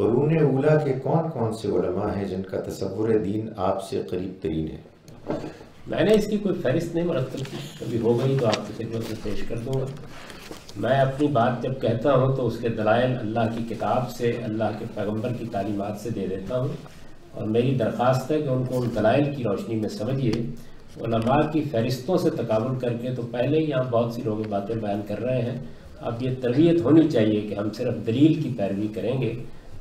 क़रून उला के कौन कौन से उलमा हैं जिनका तस्वुर दीन आपसे करीब तरीन है? मैंने इसकी कोई फहरिस्त नहीं मरतब की कभी हो गई तो आपकी खिदमत में पेश कर दूँगा। मैं अपनी बात जब कहता हूँ तो उसके दलाइल अल्लाह की किताब से, अल्लाह के पैगंबर की तालीमत से दे देता हूँ। और मेरी दरख्वास्त है कि उनको उन दलाइल की रोशनी में समझिए। उलमा की फहरिस्तों से तकाबुल करके तो पहले ही यहाँ बहुत सी लोग बातें बयान कर रहे हैं। अब ये तरबियत होनी चाहिए कि हम सिर्फ़ दलील की पैरवी करेंगे।